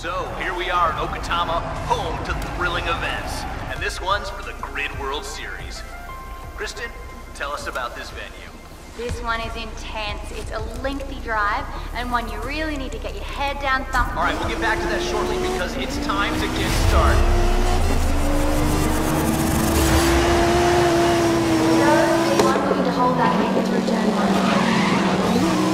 So, here we are in Okutama, home to thrilling events. And this one's for the Grid World Series. Kristen, tell us about this venue. This one is intense. It's a lengthy drive, and one you really need to get your head down thump. Alright, we'll get back to that shortly because it's time to get started. Zero, T1 looking to hold that main through turn one.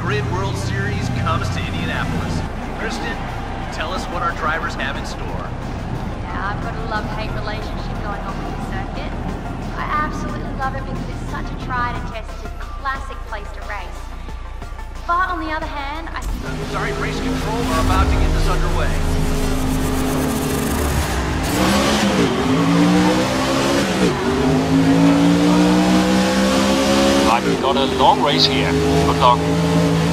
Grid World Series comes to Indianapolis. Kristen, tell us what our drivers have in store. Yeah, I've got a love-hate relationship going on with this circuit. I absolutely love it because it's such a tried and tested classic place to race. But on the other hand, I... Sorry, race control we're about to get this underway. I've got a long race here. Good luck.